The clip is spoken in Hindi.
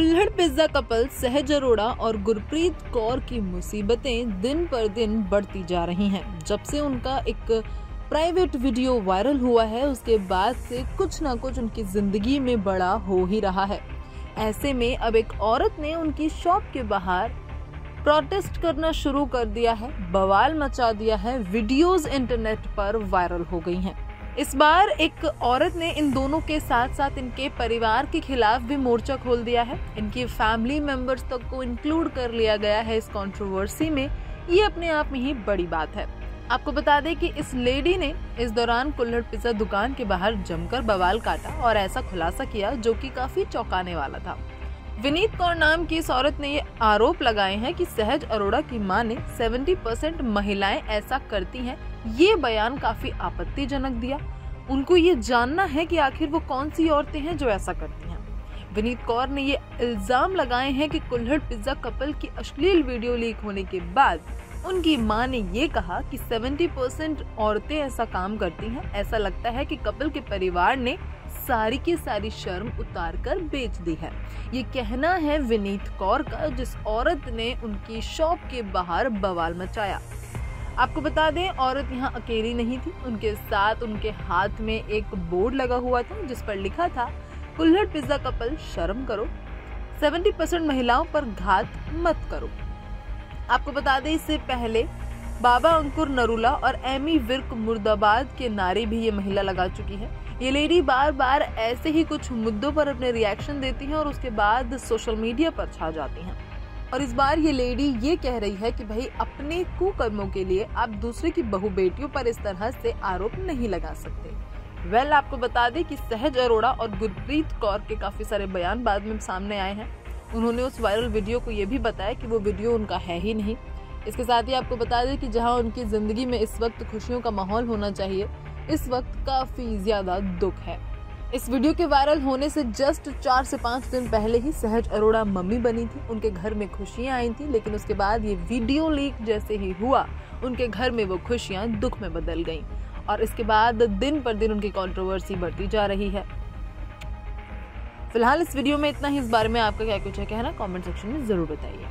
कुल्हड़ पिज्जा कपल, सहज अरोड़ा और गुरप्रीत कौर की मुसीबतें दिन पर दिन बढ़ती जा रही हैं। जब से उनका एक प्राइवेट वीडियो वायरल हुआ है, उसके बाद से कुछ ना कुछ उनकी ज़िंदगी में बड़ा हो ही रहा है। ऐसे में अब एक औरत ने उनकी शॉप के बाहर प्रोटेस्ट करना शुरू कर दिया है, बवाल मचा दिया है वीडियोस इंटरनेट पर वायरल हो गई हैं। इस बार एक औरत ने इन दोनों के साथ साथ इनके परिवार के खिलाफ भी मोर्चा खोल दिया है। इनकी फैमिली मेंबर्स तक को इंक्लूड कर लिया गया है इस कंट्रोवर्सी में। ये अपने आप में ही बड़ी बात है। आपको बता दें कि इस लेडी ने इस दौरान कुल्हड़ पिज्जा दुकान के बाहर जमकर बवाल काटा और ऐसा खुलासा किया जो कि काफ़ी चौंकाने वाला था। विनीत कौर नाम की इस औरत ने ये आरोप लगाए हैं कि सहज अरोड़ा की माँ ने 70 परसेंट महिलाएँ ऐसा करती हैं ये बयान काफ़ी आपत्तिजनक दिया। उनको ये जानना है कि आखिर वो कौन सी औरतें हैं जो ऐसा करती हैं। विनीत कौर ने ये इल्ज़ाम लगाए हैं कि कुल्हड़ पिज्जा कपल की अश्लील वीडियो लीक होने के बाद उनकी माँ ने ये कहा कि 70 परसेंट औरतें ऐसा काम करती हैं। ऐसा लगता है कि कपल के परिवार ने सारी की सारी शर्म उतार कर बेच दी है। ये कहना है विनीत कौर का, जिस औरत ने उनकी शॉप के बाहर बवाल मचाया। आपको बता दें, औरत यहाँ अकेली नहीं थी। उनके साथ, उनके हाथ में एक बोर्ड लगा हुआ था, जिस पर लिखा था, कुल्हड़ पिज्जा कपल शर्म करो। 70 परसेंट महिलाओं पर घात मत करो। आपको बता दें, इससे पहले बाबा अंकुर नरूला और एमी विर्क मुर्दाबाद के नारे भी ये महिला लगा चुकी है। ये लेडी बार बार ऐसे ही कुछ मुद्दों पर अपने रिएक्शन देती हैं और उसके बाद सोशल मीडिया पर छा जाती हैं। और इस बार ये लेडी ये कह रही है कि भाई अपने कुकर्मों के लिए आप दूसरे की बहु बेटियों पर इस तरह से आरोप नहीं लगा सकते। वेल well, आपको बता दें कि सहज अरोड़ा और गुरप्रीत कौर के काफ़ी सारे बयान बाद में सामने आए हैं। उन्होंने उस वायरल वीडियो को ये भी बताया कि वो वीडियो उनका है ही नहीं। इसके साथ ही आपको बता दें कि जहाँ उनकी ज़िंदगी में इस वक्त खुशियों का माहौल होना चाहिए इस वक्त काफ़ी ज़्यादा दुख है। इस वीडियो के वायरल होने से जस्ट चार से पाँच दिन पहले ही सहज अरोड़ा मम्मी बनी थी। उनके घर में खुशियाँ आई थी, लेकिन उसके बाद ये वीडियो लीक जैसे ही हुआ, उनके घर में वो खुशियाँ दुख में बदल गईं। और इसके बाद दिन पर दिन उनकी कंट्रोवर्सी बढ़ती जा रही है। फ़िलहाल इस वीडियो में इतना ही। इस बारे में आपका क्या कुछ है कहना कमेंट सेक्शन में ज़रूर बताइए।